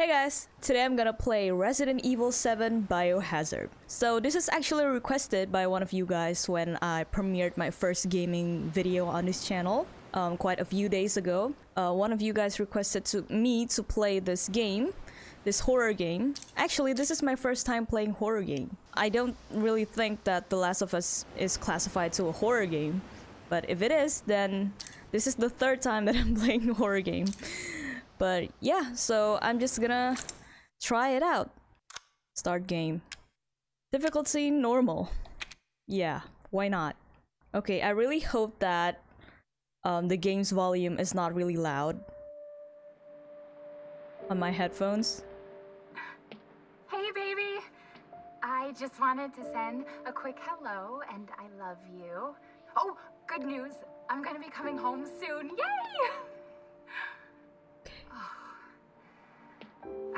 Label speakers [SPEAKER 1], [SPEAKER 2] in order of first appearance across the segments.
[SPEAKER 1] Hey guys, today I'm gonna play Resident Evil 7 Biohazard. So this is actually requested by one of you guys when I premiered my first gaming video on this channel um, quite a few days ago. Uh, one of you guys requested to me to play this game, this horror game. Actually, this is my first time playing horror game. I don't really think that The Last of Us is classified to a horror game, but if it is, then this is the third time that I'm playing horror game. But yeah, so I'm just gonna try it out. Start game. Difficulty normal. Yeah, why not? Okay, I really hope that um, the game's volume is not really loud on my headphones.
[SPEAKER 2] Hey, baby! I just wanted to send a quick hello and I love you. Oh, good news! I'm gonna be coming home soon. Yay!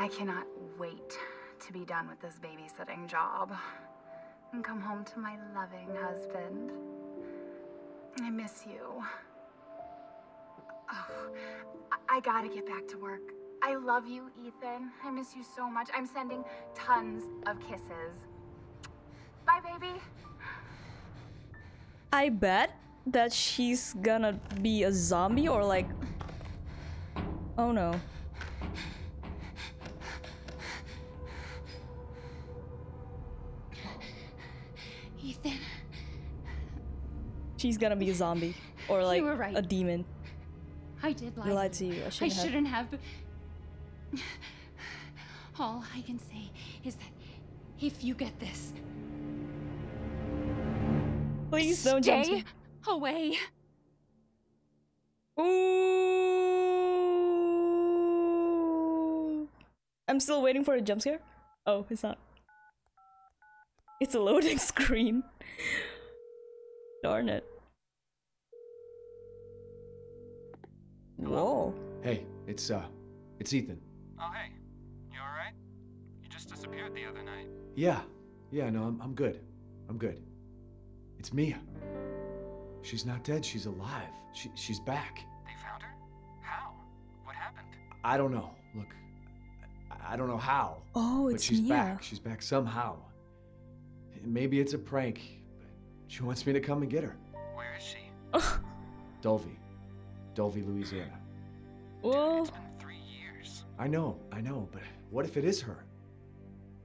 [SPEAKER 2] I cannot wait to be done with this babysitting job and come home to my loving husband. I miss you. Oh, I, I gotta get back to work. I love you, Ethan. I miss you so much. I'm sending tons of kisses. Bye, baby.
[SPEAKER 1] I bet that she's gonna be a zombie or like... Oh no. She's gonna be a zombie. Or like
[SPEAKER 3] right.
[SPEAKER 1] a demon.
[SPEAKER 3] I did lie.
[SPEAKER 1] You lied to you. I
[SPEAKER 3] I
[SPEAKER 1] shouldn't have.
[SPEAKER 3] shouldn't have. All I can say is that if you get this,
[SPEAKER 1] Please don't jump
[SPEAKER 3] stay away.
[SPEAKER 1] Ooh. I'm still waiting for a jump scare. Oh, it's not. It's a loading screen. Darn it. Whoa.
[SPEAKER 4] Hey, it's uh, it's Ethan.
[SPEAKER 5] Oh, hey. You alright? You just disappeared the other night.
[SPEAKER 4] Yeah, yeah, no, I'm I'm good. I'm good. It's Mia. She's not dead. She's alive. She she's back.
[SPEAKER 5] They found her? How? What happened?
[SPEAKER 4] I don't know. Look, I, I don't know how,
[SPEAKER 1] Oh,
[SPEAKER 4] but
[SPEAKER 1] it's
[SPEAKER 4] she's
[SPEAKER 1] Mia.
[SPEAKER 4] back. She's back somehow. Maybe it's a prank, but she wants me to come and get her.
[SPEAKER 5] Where is she?
[SPEAKER 4] Dulvey, Dulvey, Louisiana.
[SPEAKER 1] Well,
[SPEAKER 5] It's been three years.
[SPEAKER 4] I know, I know, but what if it is her?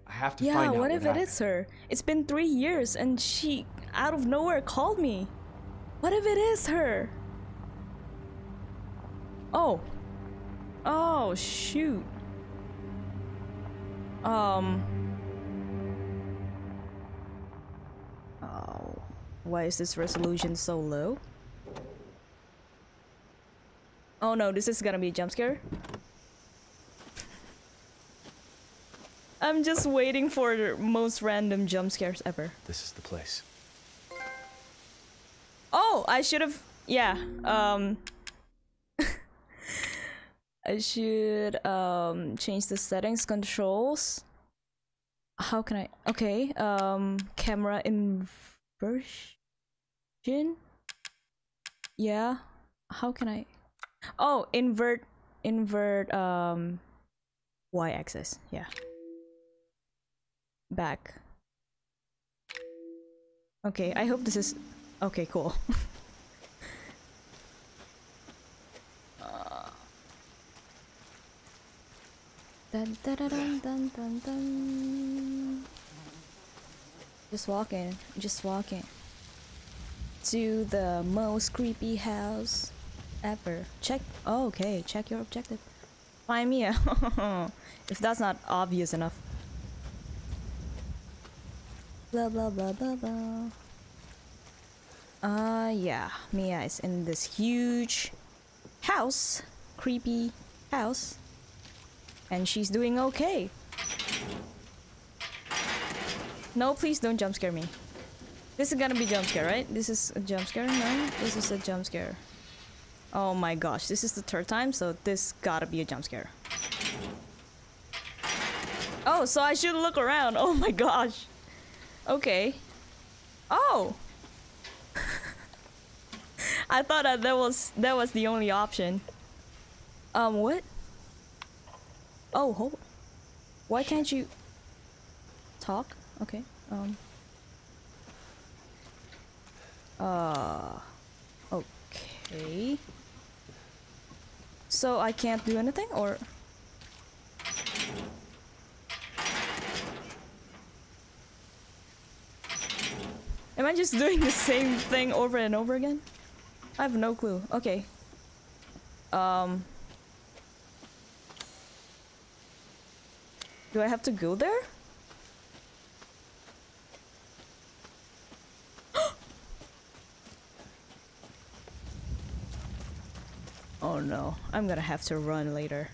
[SPEAKER 4] I have to
[SPEAKER 1] yeah,
[SPEAKER 4] find out Yeah,
[SPEAKER 1] what if it
[SPEAKER 4] happened.
[SPEAKER 1] is her? It's been three years and she, out of nowhere, called me. What if it is her? Oh. Oh, shoot. Um. Oh. Why is this resolution so low? Oh no, this is gonna be a jump scare. I'm just waiting for the most random jump scares ever.
[SPEAKER 4] This is the place.
[SPEAKER 1] Oh, I should have. Yeah. Um. I should um change the settings controls. How can I? Okay. Um, camera inversion. Yeah. How can I? Oh, invert, invert. Um, y-axis. Yeah. Back. Okay. I hope this is. Okay. Cool. Dun, dun, dun, dun, dun, dun. Just walking, just walking to the most creepy house ever. Check. Oh, okay, check your objective. Find Mia. if that's not obvious enough. Blah blah blah blah blah. Uh, yeah, Mia is in this huge house, creepy house and she's doing okay. No, please don't jump scare me. This is gonna be jump scare, right? This is a jump scare? No, this is a jump scare. Oh my gosh, this is the third time, so this gotta be a jump scare. Oh, so I should look around. Oh my gosh. Okay. Oh. I thought that that was that was the only option. Um, what? Oh, hold. Why can't you talk? Okay. Um. Uh. Okay. So I can't do anything, or? Am I just doing the same thing over and over again? I have no clue. Okay. Um. Do I have to go there? Oh no, I'm gonna have to run later.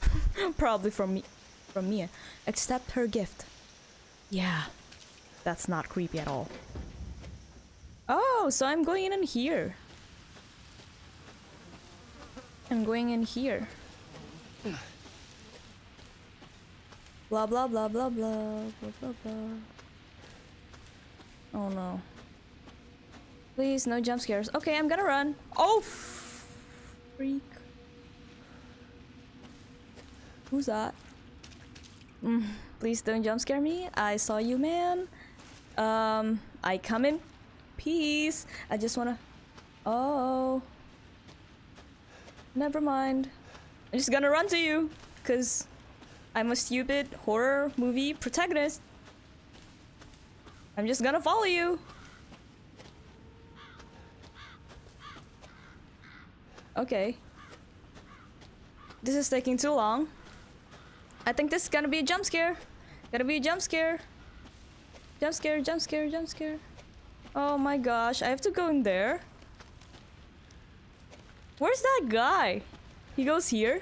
[SPEAKER 1] Probably from me, from Mia. Accept her gift. Yeah, that's not creepy at all. Oh, so I'm going in here. I'm going in here. Blah blah blah blah blah blah blah blah. Oh no. Please, no jump scares. Okay, I'm gonna run. Oh, freak. Who's that? Mm, please don't jump scare me. I saw you, man. Um, I come in peace. I just wanna. Oh. Never mind. I'm just gonna run to you, cause I'm a stupid horror movie protagonist. I'm just gonna follow you. Okay. This is taking too long. I think this is gonna be a jump scare. Gonna be a jump scare. Jump scare, jump scare, jump scare. Oh my gosh, I have to go in there. Where's that guy? He goes here?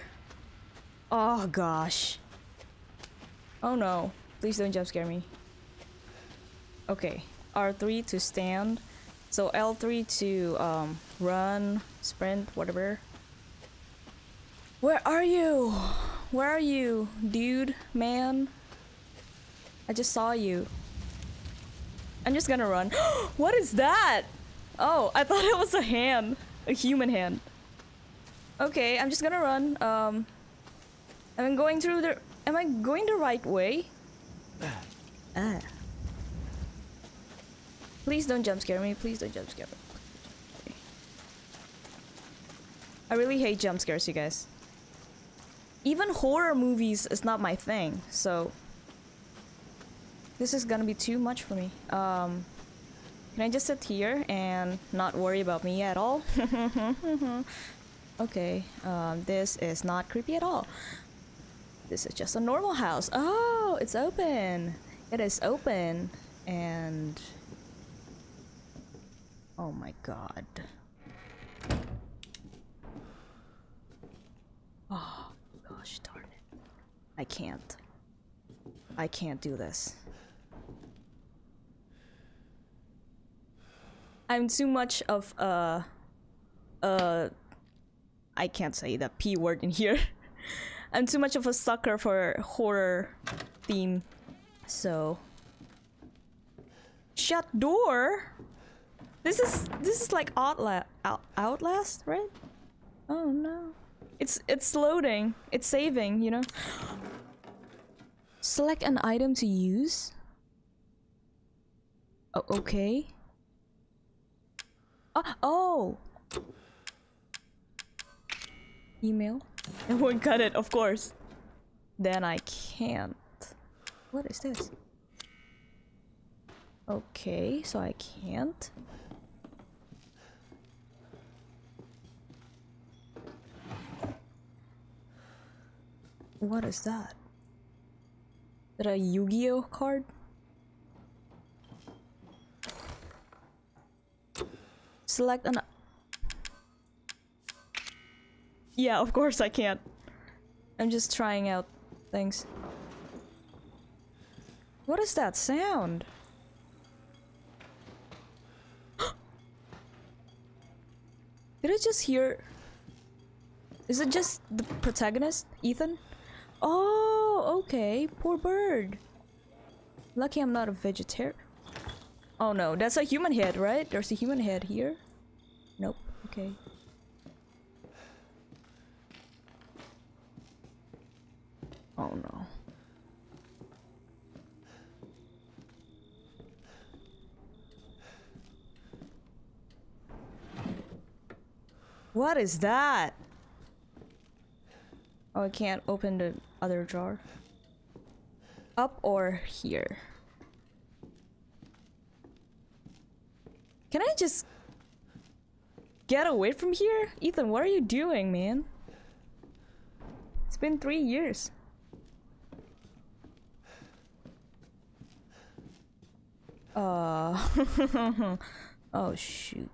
[SPEAKER 1] Oh gosh. Oh no. Please don't jump scare me. Okay. R3 to stand. So L3 to um, run, sprint, whatever. Where are you? Where are you, dude, man? I just saw you. I'm just gonna run. what is that? Oh, I thought it was a hand. A human hand. Okay, I'm just gonna run. Um, I'm going through the... Am I going the right way? Ah. Please don't jump scare me. Please don't jump scare me. I really hate jump scares, you guys. Even horror movies is not my thing, so... This is gonna be too much for me. Um, can I just sit here and not worry about me at all? okay, um, this is not creepy at all. This is just a normal house. Oh, it's open. It is open. And... Oh my god. Oh, gosh darn it. I can't. I can't do this. I'm too much of a... Uh... I can't say the P word in here. I'm too much of a sucker for horror theme. So... Shut door? This is this is like Outla Out Outlast, right? Oh no. It's it's loading. It's saving, you know. Select an item to use. Oh, okay. Oh, oh. Email. It won't cut it, of course. Then I can't. What is this? Okay, so I can't. What is that? Is that a Yu-Gi-Oh card? Select an... Yeah, of course I can't. I'm just trying out things. What is that sound? Did I just hear... Is it just the protagonist, Ethan? Oh, okay. Poor bird. Lucky I'm not a vegetarian. Oh no, that's a human head, right? There's a human head here. Nope. Okay. Oh no. What is that? Oh, I can't open the other drawer. Up or here? Can I just get away from here? Ethan, what are you doing, man? It's been three years. Uh. oh, shoot.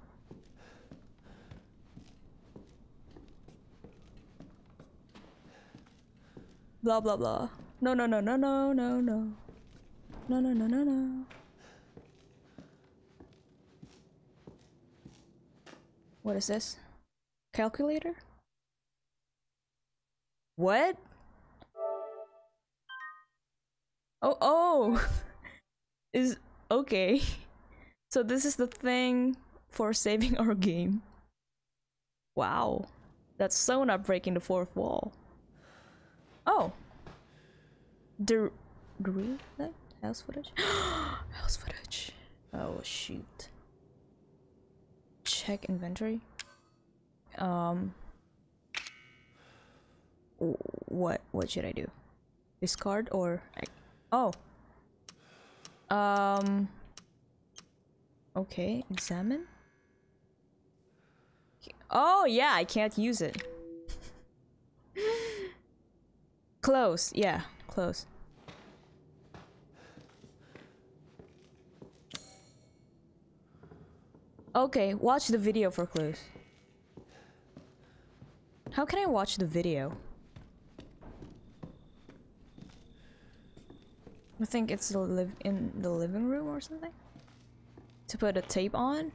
[SPEAKER 1] Blah blah blah. No no no no no no no. No no no no no. What is this? Calculator? What? Oh oh. is okay. So this is the thing for saving our game. Wow. That's so not breaking the fourth wall. Oh. The real like, house footage? house footage. Oh shoot. Check inventory. Um what what should I do? Discard or oh. Um Okay, examine. Oh yeah, I can't use it. Close, yeah, close. Okay, watch the video for clues. How can I watch the video? I think it's the live in the living room or something. To put a tape on.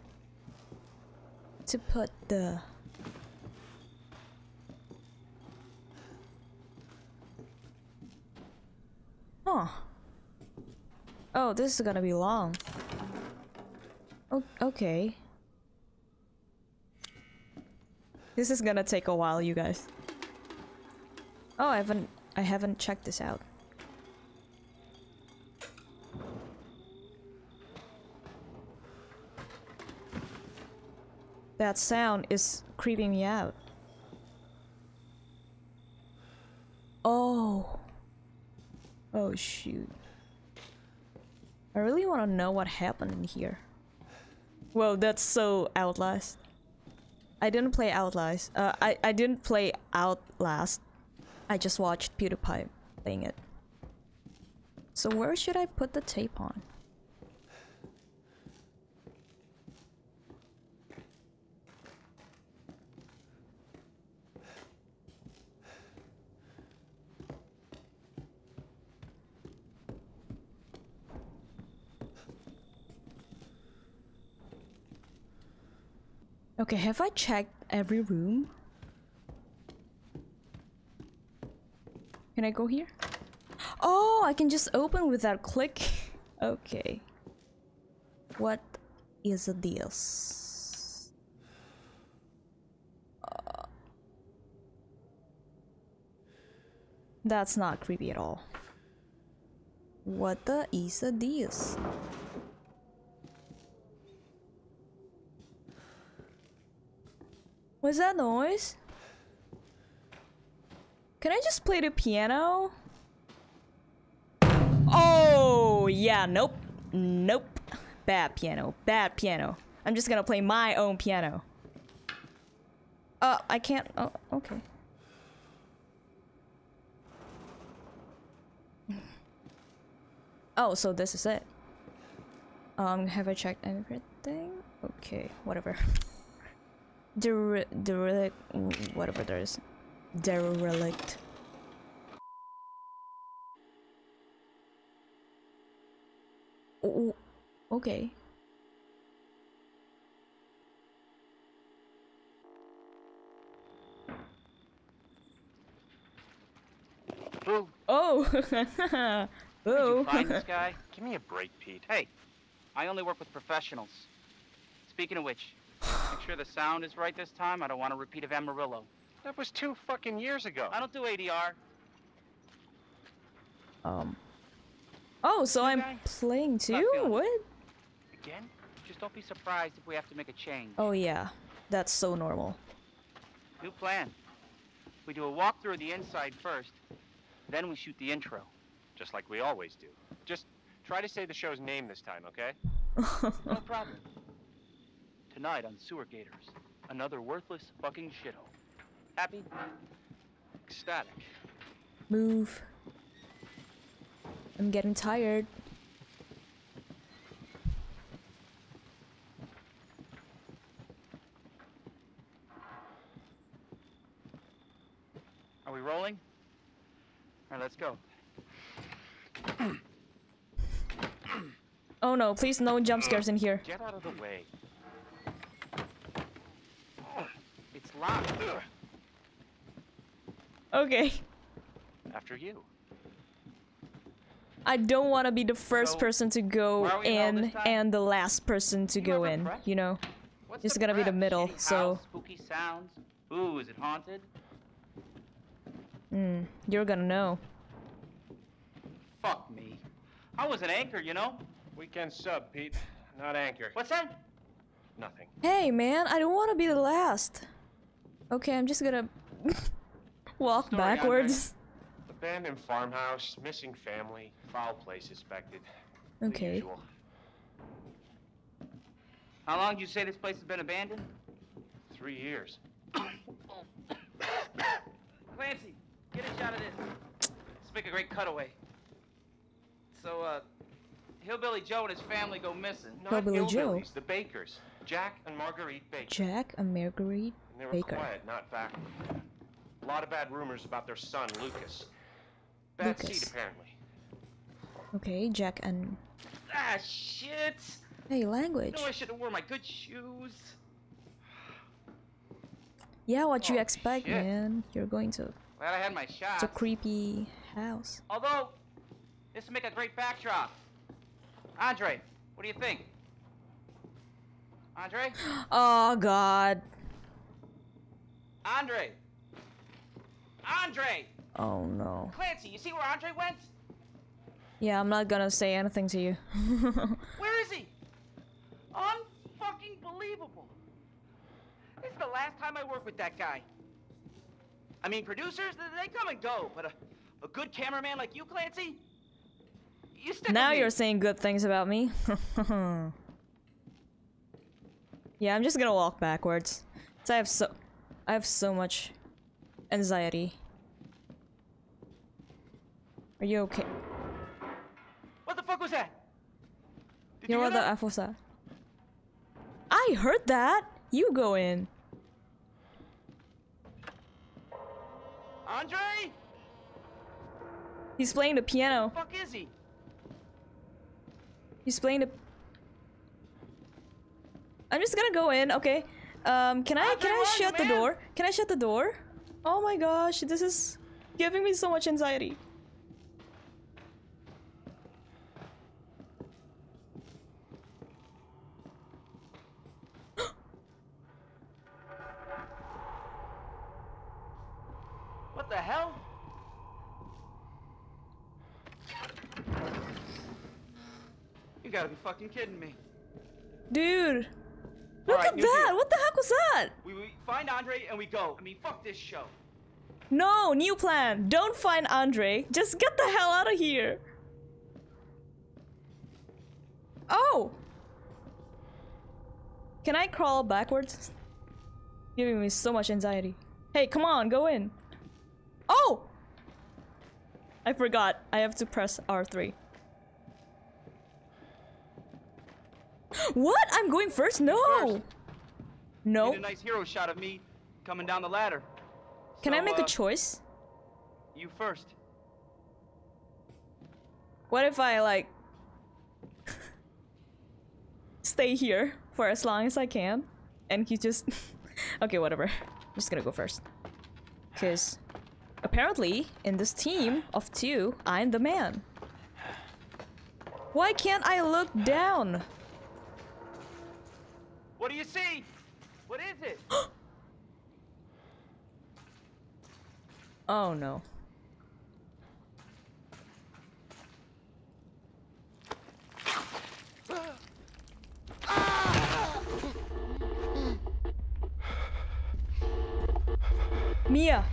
[SPEAKER 1] To put the Huh. Oh, this is gonna be long. O okay. This is gonna take a while, you guys. Oh, I haven't I haven't checked this out. That sound is creeping me out. Oh. Oh shoot. I really want to know what happened in here. Whoa, that's so Outlast. I didn't play Outlast. Uh, I, I didn't play Outlast. I just watched PewDiePie playing it. So where should I put the tape on? Okay, have I checked every room? Can I go here? Oh, I can just open without click. Okay. What is this? Uh, that's not creepy at all. What the is this? What's that noise? Can I just play the piano? Oh, yeah, nope. Nope. Bad piano. Bad piano. I'm just gonna play my own piano. Uh, I can't. Oh, okay. Oh, so this is it. Um, have I checked everything? Okay, whatever. Der derelict, whatever there is. Derelict. Oh, okay.
[SPEAKER 6] Boo.
[SPEAKER 1] Oh.
[SPEAKER 6] Did
[SPEAKER 1] oh.
[SPEAKER 6] you find this guy? Give me a break, Pete. Hey, I only work with professionals. Speaking of which, make sure the sound is right this time. I don't want a repeat of Amarillo.
[SPEAKER 5] That was two fucking years ago.
[SPEAKER 6] I don't do ADR.
[SPEAKER 1] Um. Oh, so I'm playing too? What?
[SPEAKER 6] Again? Just don't be surprised if we have to make a change.
[SPEAKER 1] Oh yeah, that's so normal.
[SPEAKER 6] New plan. We do a walkthrough of the inside first, then we shoot the intro.
[SPEAKER 5] Just like we always do. Just try to say the show's name this time, okay?
[SPEAKER 6] No problem. Tonight on Sewer Gators, another worthless fucking shithole. Happy? Ecstatic.
[SPEAKER 1] Move. I'm getting tired.
[SPEAKER 6] Are we rolling? All right, let's go.
[SPEAKER 1] Oh no, please no jump scares in here.
[SPEAKER 5] Get out of the way.
[SPEAKER 6] It's locked.
[SPEAKER 1] Okay.
[SPEAKER 5] After you.
[SPEAKER 1] I don't want to be the first
[SPEAKER 6] So,
[SPEAKER 1] person to go
[SPEAKER 6] where are we held
[SPEAKER 1] in and the last person to
[SPEAKER 6] You
[SPEAKER 1] go in,
[SPEAKER 6] prep?
[SPEAKER 1] you know?
[SPEAKER 6] What's
[SPEAKER 1] It's gonna be the middle,
[SPEAKER 6] Shitty
[SPEAKER 1] so-
[SPEAKER 6] house, spooky sounds. Ooh, is it haunted?
[SPEAKER 1] Mm, you're gonna know.
[SPEAKER 6] Fuck me. I was an anchor, you know.
[SPEAKER 5] Weekend sub, Pete. Not anchor.
[SPEAKER 6] What's that?
[SPEAKER 5] Nothing.
[SPEAKER 1] Hey man, I don't want to be the last. Okay, I'm just gonna walk
[SPEAKER 6] Story,
[SPEAKER 1] backwards.
[SPEAKER 5] Abandoned farmhouse, missing family, foul play suspected.
[SPEAKER 1] Okay.
[SPEAKER 6] How long do you say this place has been abandoned?
[SPEAKER 5] Three years.
[SPEAKER 6] Clancy, get a shot of this. Let's make a great cutaway. So, uh, Hillbilly Joe and his family go missing.
[SPEAKER 5] Not
[SPEAKER 1] Hillbilly Joe.
[SPEAKER 5] hillbillies, the Bakers. Jack and Marguerite Baker.
[SPEAKER 1] Jack and Marguerite
[SPEAKER 5] And they were
[SPEAKER 1] Baker.
[SPEAKER 5] quiet, not back. A lot of bad rumors about their son, Lucas. Bad
[SPEAKER 1] Lucas.
[SPEAKER 5] seed, apparently.
[SPEAKER 1] Okay, Jack and
[SPEAKER 6] Ah, shit!
[SPEAKER 1] hey language.
[SPEAKER 6] No, I should have worn my good shoes.
[SPEAKER 1] Yeah, what you
[SPEAKER 6] Oh,
[SPEAKER 1] expect,
[SPEAKER 6] shit.
[SPEAKER 1] man? You're going to
[SPEAKER 6] Glad I had my shot.
[SPEAKER 1] it's a creepy house.
[SPEAKER 6] Although, this would make a great backdrop. Andre, what do you think? Andre?
[SPEAKER 1] Oh God.
[SPEAKER 6] Andre! Andre!
[SPEAKER 1] Oh no.
[SPEAKER 6] Clancy, you see where Andre went?
[SPEAKER 1] Yeah, I'm not gonna say anything to you.
[SPEAKER 6] Where is he? Unfucking believable. This is the last time I work with that guy. I mean, producers, they come and go, but a, a good cameraman like you, Clancy, you stick
[SPEAKER 1] now you're saying good things about me. yeah, I'm just gonna walk backwards. So I have so I have so much anxiety. Are you okay?
[SPEAKER 6] What the fuck was that? Did
[SPEAKER 1] You know what the
[SPEAKER 6] that?
[SPEAKER 1] F was that? I heard that! You go in.
[SPEAKER 6] Andre?
[SPEAKER 1] He's playing the piano.
[SPEAKER 6] The fuck is he?
[SPEAKER 1] He's playing the. I'm just gonna go in. Okay. Um, can I can I
[SPEAKER 6] where are you,
[SPEAKER 1] shut the door? Can I shut the door? Oh my gosh, this is giving me so much anxiety.
[SPEAKER 6] What the hell? You gotta be fucking kidding me.
[SPEAKER 1] Dude, look
[SPEAKER 6] Alright,
[SPEAKER 1] at that!
[SPEAKER 6] deal.
[SPEAKER 1] What the heck was that?
[SPEAKER 6] We, we find Andre and we go. I mean, fuck this show.
[SPEAKER 1] No, new plan. Don't find Andre. Just get the hell out of here. Oh! Can I crawl backwards? Giving me so much anxiety. Hey, come on, go in. Oh! I forgot. I have to press R3. What? I'm going first? No!
[SPEAKER 6] First.
[SPEAKER 1] No.
[SPEAKER 6] Need a nice hero shot of me coming down the ladder.
[SPEAKER 1] Can I make
[SPEAKER 6] uh,
[SPEAKER 1] a choice?
[SPEAKER 6] You first.
[SPEAKER 1] What if I like stay here for as long as I can and he just Okay, whatever. I'm just gonna go first. Cause apparently in this team of two, I'm the man. Why can't I look down?
[SPEAKER 6] What do you see? What is it?
[SPEAKER 1] oh no. Mia!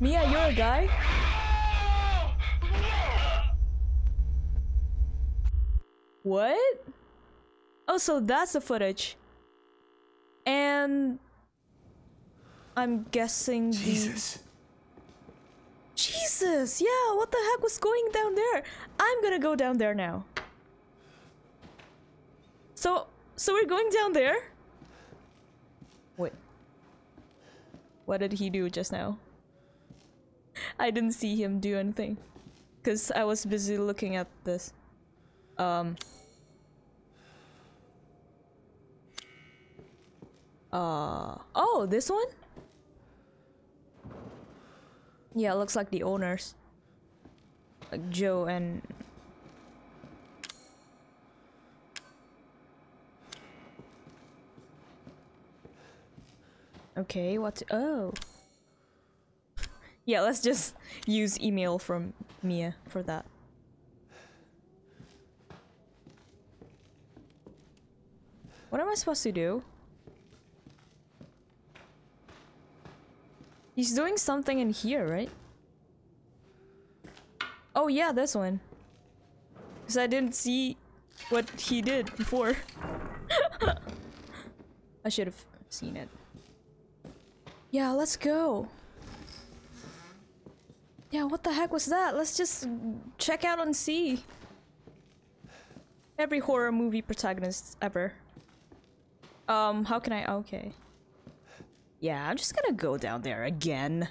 [SPEAKER 1] Mia, you're a guy? What? Oh, so that's the footage. And I'm guessing the
[SPEAKER 4] Jesus.
[SPEAKER 1] Jesus, yeah, what the heck was going down there? I'm gonna go down there now. So, so we're going down there? Wait. What did he do just now? I didn't see him do anything. Cause I was busy looking at this. Um. Uh, oh, this one? Yeah, it looks like the owners. Like Joe and... Okay, what? Oh. yeah, let's just use email from Mia for that. What am I supposed to do? He's doing something in here, right? Oh yeah, this one. Because I didn't see what he did before. I should have seen it. Yeah, let's go. Yeah, what the heck was that? Let's just check out and see. Every horror movie protagonist ever. Um, how can I- okay. Yeah, I'm just gonna go down there again.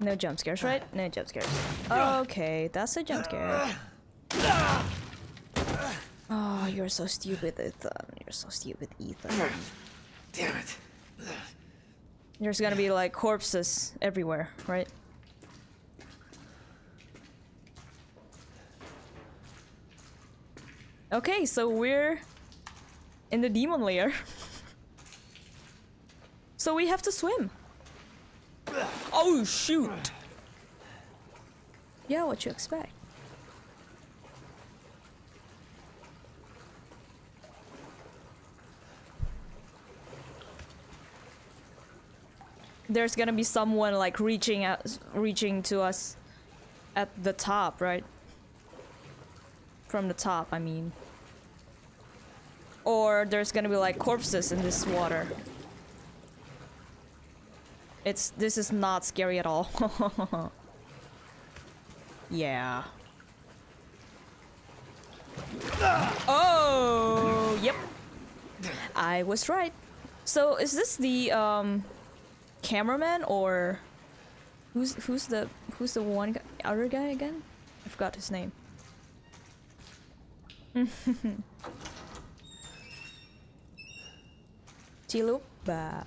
[SPEAKER 1] No jump scares, right? No jump scares. Okay, that's a jump scare. Oh, you're so stupid, Ethan. You're so stupid, Ethan.
[SPEAKER 4] Damn it.
[SPEAKER 1] There's gonna be like corpses everywhere, right? Okay, so we're in the demon lair. so we have to swim. Oh shoot! Yeah, what you expect? There's gonna be someone like reaching out, reaching to us at the top, right? From the top, I mean. Or there's gonna be like corpses in this water. It's this is not scary at all. yeah. Oh, yep. I was right. So is this the um cameraman or who's who's the who's the one guy, other guy again? I forgot his name. Chilupa.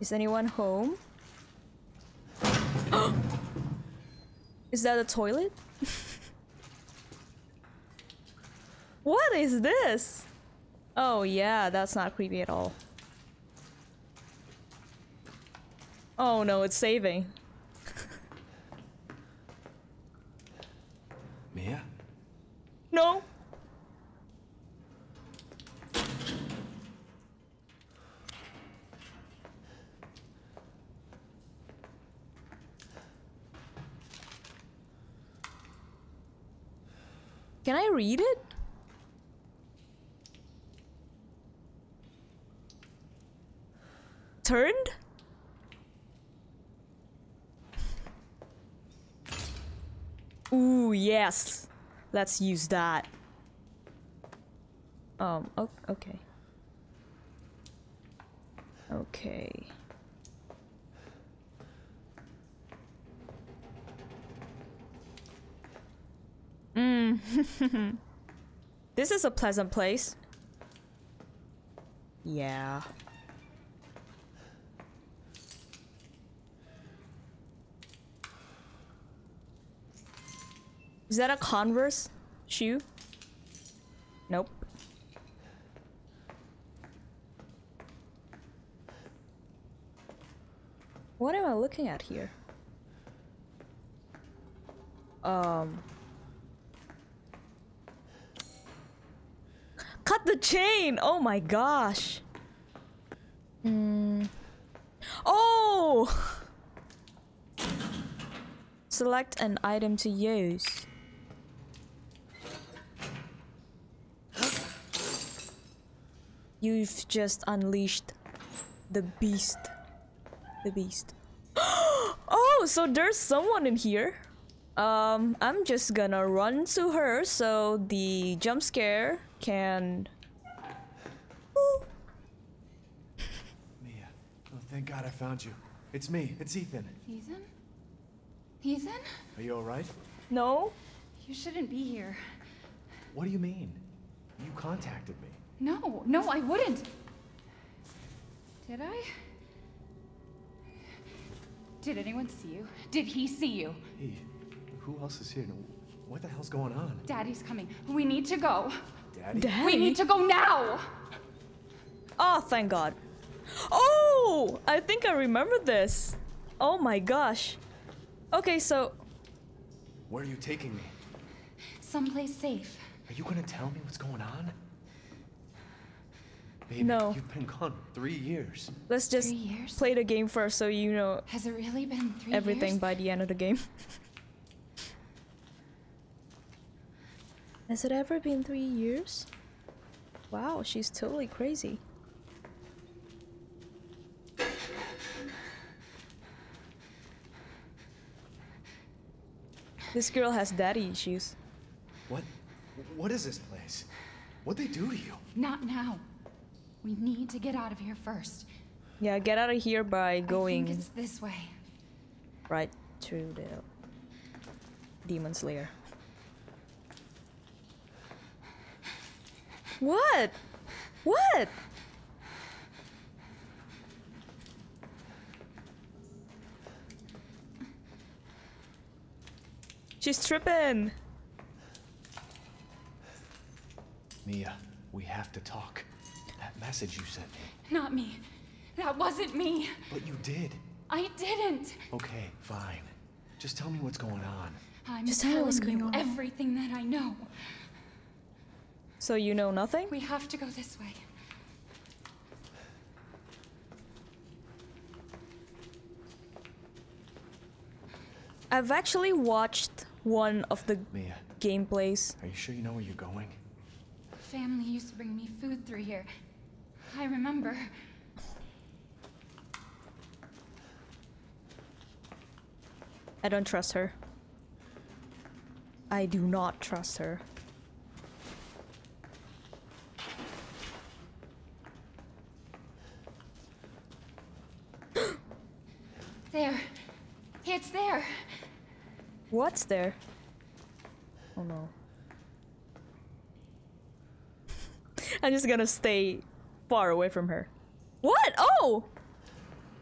[SPEAKER 1] Is anyone home? is that a toilet? what is this? Oh yeah, that's not creepy at all. Oh no, it's saving.
[SPEAKER 4] Mia?
[SPEAKER 1] No. Can I read it? Turned? Ooh, yes. Let's use that. Um, okay. Okay. this is a pleasant place. Yeah. Is that a Converse shoe? Nope. What am I looking at here? Um. The chain! Oh my gosh. Hmm. Oh! Select an item to use. You've just unleashed the beast. The beast. oh, so there's someone in here. Um, I'm just gonna run to her so the jump scare can. Ooh.
[SPEAKER 4] Mia. Oh, thank God I found you. It's me. It's Ethan.
[SPEAKER 3] Ethan? Ethan?
[SPEAKER 4] Are you alright?
[SPEAKER 1] No?
[SPEAKER 3] You shouldn't be here.
[SPEAKER 4] What do you mean? You contacted me.
[SPEAKER 3] No, no, I wouldn't. Did I? Did anyone see you? Did he see you?
[SPEAKER 4] Hey, who else is here? What the hell's going on?
[SPEAKER 3] Daddy's coming. We need to go.
[SPEAKER 4] Daddy?
[SPEAKER 1] Daddy?
[SPEAKER 3] We need to go now!
[SPEAKER 1] Oh, thank God. Oh, I think I remember this. Oh my gosh. Okay, so
[SPEAKER 4] Where are you taking me?
[SPEAKER 3] Someplace safe.
[SPEAKER 4] Are you gonna tell me what's going on? Baby,
[SPEAKER 1] No.
[SPEAKER 4] you've been gone three years.
[SPEAKER 1] let's just
[SPEAKER 3] years?
[SPEAKER 1] play the game first so you know
[SPEAKER 3] Has it really been three
[SPEAKER 1] everything
[SPEAKER 3] years?
[SPEAKER 1] by the end of the game. Has it ever been three years? Wow, she's totally crazy. This girl has daddy issues.
[SPEAKER 4] What? What is this place? What'd they do to you?
[SPEAKER 3] Not now. We need to get out of here first.
[SPEAKER 1] Yeah, get out of here by
[SPEAKER 3] I
[SPEAKER 1] going
[SPEAKER 3] think it's this way.
[SPEAKER 1] right to the demon's lair. What? What? She's tripping.
[SPEAKER 4] Mia, we have to talk. That message you sent me.
[SPEAKER 3] Not me. That wasn't me.
[SPEAKER 4] But you did.
[SPEAKER 3] I didn't.
[SPEAKER 4] Okay, fine. Just tell me what's going on.
[SPEAKER 3] I'm
[SPEAKER 1] Just tell me
[SPEAKER 3] telling
[SPEAKER 1] what's going
[SPEAKER 3] you
[SPEAKER 1] on.
[SPEAKER 3] everything that I know.
[SPEAKER 1] So you know nothing?
[SPEAKER 3] We have to go this way.
[SPEAKER 1] I've actually watched one of the
[SPEAKER 4] Mia,
[SPEAKER 1] gameplays.
[SPEAKER 4] are you sure you know where you're going?
[SPEAKER 3] Family used to bring me food through here. I remember.
[SPEAKER 1] I don't trust her. I do not trust her.
[SPEAKER 3] There. It's there.
[SPEAKER 1] What's there? Oh no. I'm just gonna stay far away from her. What? Oh!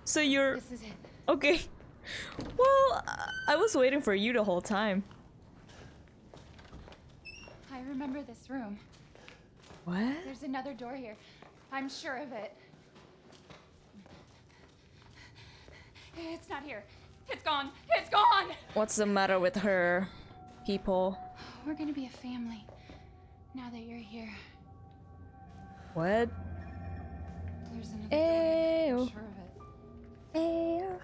[SPEAKER 1] So you're.
[SPEAKER 3] This is it.
[SPEAKER 1] Okay. Well, I- I was waiting for you the whole time.
[SPEAKER 3] I remember this room.
[SPEAKER 1] What?
[SPEAKER 3] There's another door here. I'm sure of it. It's not here. It's gone. It's gone.
[SPEAKER 1] What's the matter with her, people?
[SPEAKER 3] We're gonna be a family. Now that you're here.
[SPEAKER 1] What?
[SPEAKER 3] There's another door.
[SPEAKER 1] Ew.
[SPEAKER 3] I'm sure of it.
[SPEAKER 1] Air.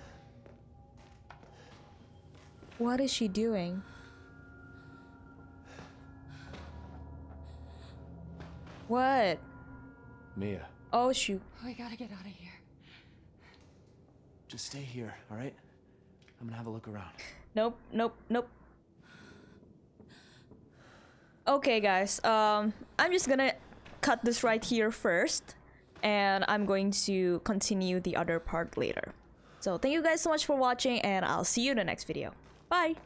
[SPEAKER 1] What is she doing? What?
[SPEAKER 4] Mia,
[SPEAKER 1] Oh shoot.
[SPEAKER 3] We gotta get out of here.
[SPEAKER 4] just stay here, alright? I'm gonna have a look around.
[SPEAKER 1] Nope, nope, nope. Okay, guys. Um, I'm just gonna cut this right here first, and I'm going to continue the other part later. So thank you guys so much for watching, and I'll see you in the next video. Bye.